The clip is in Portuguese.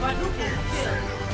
Vai no